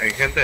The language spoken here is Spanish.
Hay gente